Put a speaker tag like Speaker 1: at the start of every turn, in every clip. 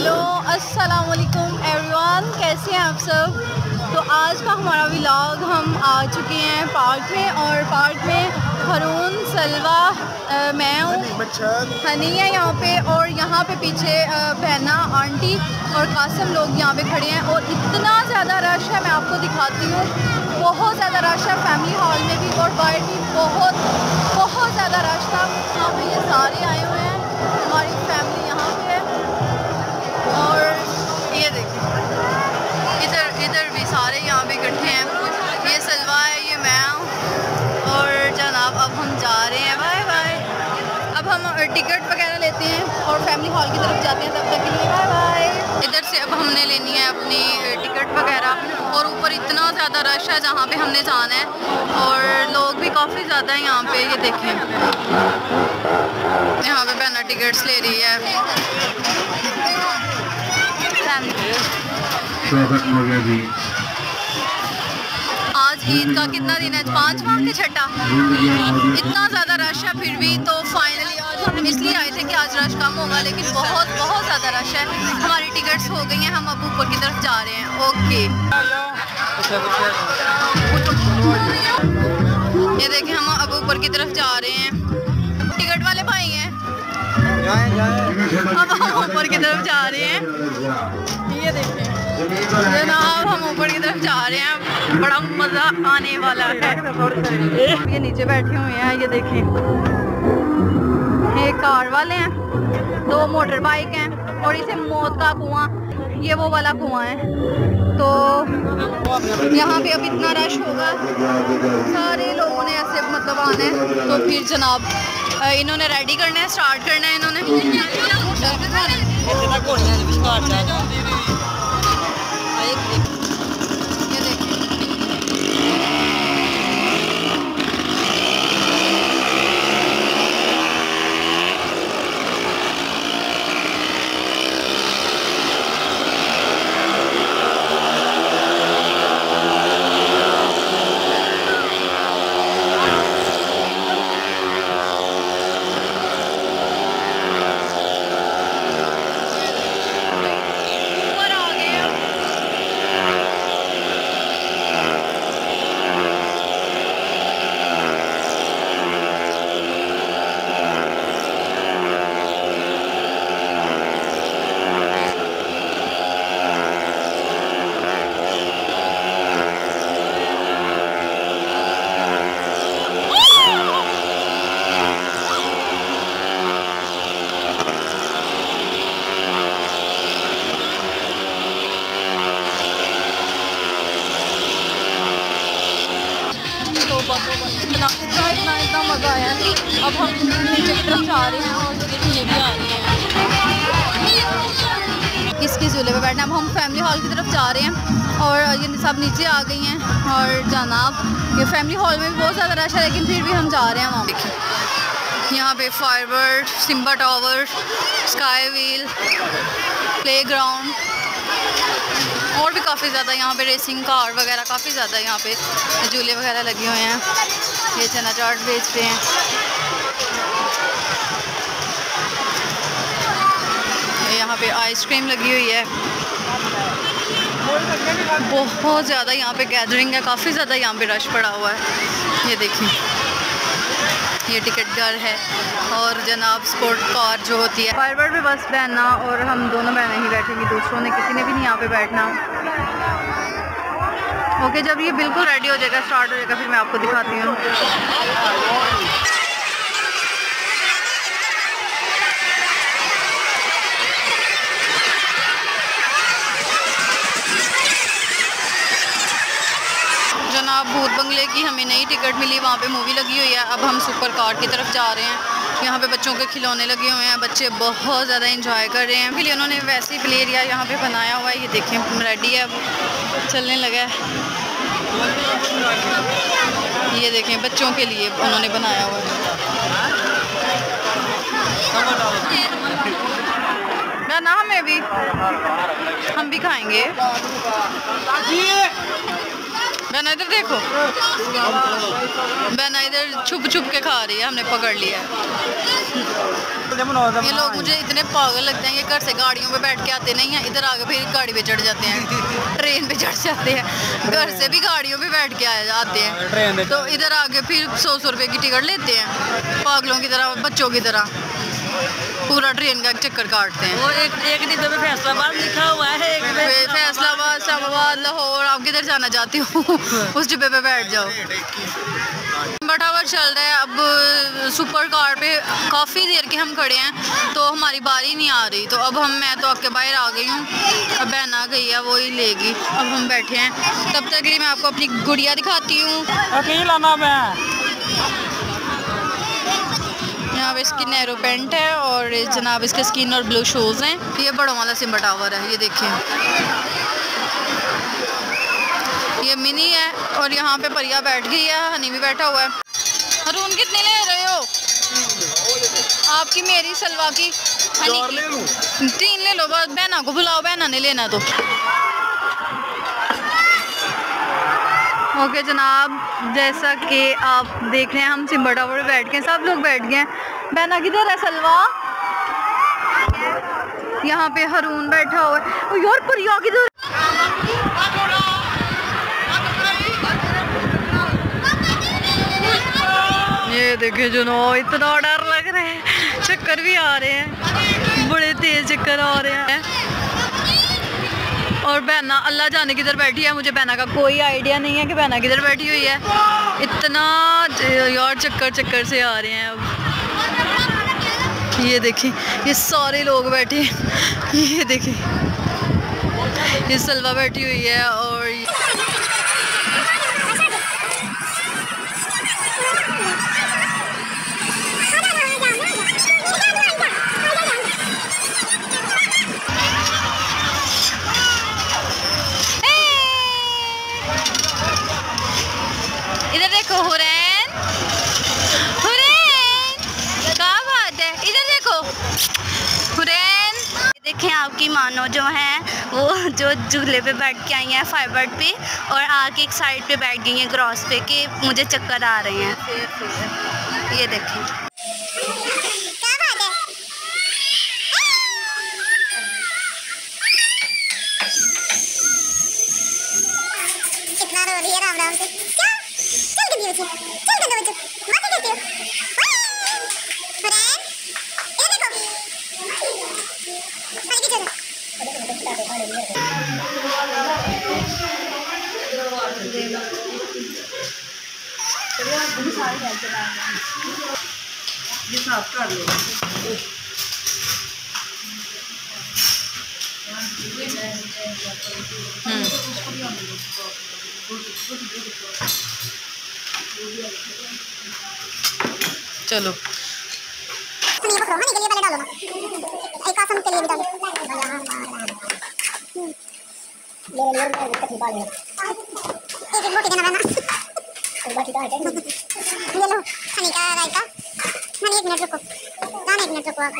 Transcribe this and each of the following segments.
Speaker 1: Hello अस्सलाम वालेकुम everyone कैसे हैं आप सब? तो आज का हमारा व्लॉग हम आ चुके हैं पार्क में और पार्क में हरून सलवा मैं हूँ। हनी है यहाँ पे और यहाँ पे पीछे बहना आंटी और कासम लोग यहाँ पे खड़े हैं और इतना ज़्यादा रश है मैं आपको दिखाती हूँ। बहुत ज़्यादा रश है फैमिली हॉल में भी और बाहर भी बहुत बहुत ज़्यादा रश था। यहाँ पे ये सारे आए टिकट वगैरह लेते हैं और फैमिली हॉल की तरफ़ जाते हैं तब तक के लिए। बाय बाय इधर से अब हमने लेनी है अपनी टिकट वगैरह। और ऊपर इतना ज़्यादा रश है जहाँ पे हमने जाना है। और लोग भी काफ़ी ज़्यादा हैं यहाँ पे ये देखें। यहाँ पे बहना टिकट्स ले रही है। आज ईद का कितना दिन है? पाँचवा के छठा। इतना ज़्यादा रश है फिर भी तो फाइनली आज हम इसलिए आए थे कि आज रश कम होगा लेकिन बहुत बहुत ज़्यादा रश है। हमारी टिकट्स हो गई हैं हम अब ऊपर की तरफ़ जा रहे हैं। ओके ये देखें हम अब ऊपर की तरफ़ जा रहे हैं। टिकट वाले भाई हैं। अब हम ऊपर की तरफ़ जा रहे हैं। ये देखें जनाब हम ऊपर की तरफ़ जा रहे हैं। बड़ा मज़ा आने वाला है। ये नीचे बैठे हुए हैं, ये देखें ये कार वाले हैं, दो मोटर बाइक हैं, और इसे मौत का कुआँ, ये वो वाला कुआँ है। तो यहाँ पे अब इतना रश होगा। सारे लोगों ने ऐसे मतलब आना तो फिर जनाब इन्होंने रेडी करना है स्टार्ट करना है इन्होंने ये देखिए ऊपर आ गए हम। तो बस इतना इतना इतना मज़ा आया अब हम नीचे की तरफ़ जा रहे हैं और ये भी आ रही हैं। किसके झूले पे बैठना। अब हम फैमिली हॉल की तरफ़ जा रहे हैं और ये सब नीचे आ गई हैं। और जनाब, ये फैमिली हॉल में भी बहुत ज़्यादा रश है, लेकिन फिर भी हम जा रहे हैं वहाँ देखिए, यहाँ पे Firebird Simba tower sky wheel play ground और भी काफ़ी ज़्यादा यहाँ पे रेसिंग कार वगैरह काफ़ी ज़्यादा यहाँ पे झूले वगैरह लगे हुए हैं। ये चना चाट बेच रहे हैं यहाँ पे आइसक्रीम लगी हुई है। बहुत ज़्यादा यहाँ पे गैदरिंग है, काफ़ी ज़्यादा यहाँ पे रश पड़ा हुआ है। ये देखिए। ये टिकट घर है और जनाब स्पोर्ट कार जो होती है। फायरवर्ड में बस बहना और हम दोनों बहनें ही बैठेंगी, दूसरों ने किसी ने भी नहीं यहाँ पे बैठना। ओके, जब ये बिल्कुल रेडी हो जाएगा स्टार्ट हो जाएगा, फिर मैं आपको दिखाती हूँ। भूत बंगले की हमें नई टिकट मिली, वहाँ पे मूवी लगी हुई है। अब हम सुपर कार की तरफ़ जा रहे हैं। यहाँ पे बच्चों के खिलौने लगे हुए हैं। बच्चे बहुत ज़्यादा इंजॉय कर रहे हैं। फिर उन्होंने वैसे ही प्ले एरिया यहाँ पे बनाया हुआ है। ये देखें रेडी है अब। चलने लगा है। ये देखें, बच्चों के लिए उन्होंने बनाया हुआ है। ना हमें भी हम भी खाएँगे। बहना इधर देखो। बहना इधर छुप छुप के खा रही है हमने पकड़ लिया है। ये लोग मुझे इतने पागल लगते हैं ये घर से गाड़ियों पे बैठ के आते नहीं हैं इधर आके फिर गाड़ी पे चढ़ जाते हैं ट्रेन पे चढ़ जाते हैं घर से भी गाड़ियों पे बैठ के आए आते हैं। तो इधर आके फिर सौ सौ रुपए की टिकट लेते हैं पागलों की तरह बच्चों की तरह। पूरा ट्रेन का चक्कर काटते हैं।
Speaker 2: वो एक एक डिब्बे में फैसलाबाद लिखा हुआ है एक में
Speaker 1: फैसलाबाद इस्लामाबाद लाहौर आप किधर जाना चाहती हो? उस डिब्बे पे बैठ जाओ। चल रहा है। अब सुपर कार पे काफ़ी देर के हम खड़े हैं तो हमारी बारी नहीं आ रही। तो अब हम मैं तो आपके बाहर आ गई हूँ। अब बहन आ गई है वो ही लेगी। अब हम बैठे हैं। तब तक के लिए मैं आपको अपनी गुड़िया दिखाती हूँ।
Speaker 2: अकेला नाम है
Speaker 1: पे इसकी नैरो पेंट है और जनाब इसके स्किन और ब्लू शूज़ हैं। ये बड़ों वाला सिम्बा टावर है ये देखें ये मिनी है और यहाँ पे परिया बैठ गई है हनी भी बैठा हुआ है। हरून कितने ले रहे हो? आपकी मेरी सलवा की। हनी तीन ले लो बस बहना को बुलाओ बहना ने लेना तो। ओके okay, जनाब जैसा कि आप देख रहे हैं हम सिम्बा टावर पे बैठ गए सब लोग बैठ गए हैं। बहना किधर है सलवा? यहाँ पे हरून बैठा हुआ है। यार परिया किधर? ये देखे जुनो इतना डर लग रहा है। चक्कर भी आ रहे हैं। बड़े तेज चक्कर आ रहे हैं। और बहना, अल्लाह जाने किधर बैठी है? मुझे बहना का कोई आइडिया नहीं है कि बहना किधर बैठी हुई है। इतना यार चक्कर चक्कर से आ रहे हैं अब। ये देखिए, ये सारे लोग बैठे ये देखिए, ये सलवा बैठी हुई है और
Speaker 3: मानो जो है, वो जो झूले पे बैठ के आई हैं फाइबर पे और आके एक साइड पे बैठ गई हैं क्रॉस पे कि मुझे चक्कर आ रहे हैं। ये देखें।
Speaker 4: राम राम से। क्या? चल चल चलो। हनी पकड़ो हनी के लिए पहले डालो एक के लिए भी डालो हम्म। जो मोटी बना ये लो हनी का रायता हनी एक मिनट रुको दान एक मिनट रुको आप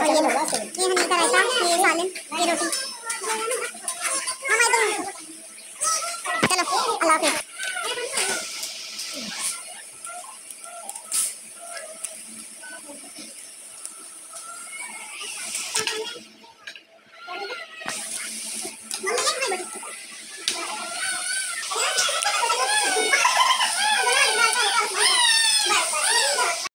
Speaker 4: और ये लो ये हनी का रायता ये सालन ये रोटी